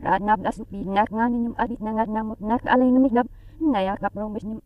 Radnab na supi nak nganin yung adit na nga nak alay namigdab. Nayakap rumis ni